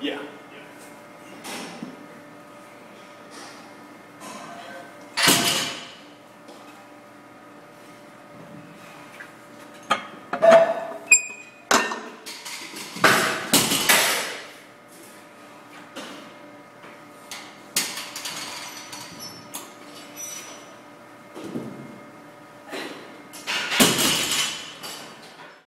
Yeah.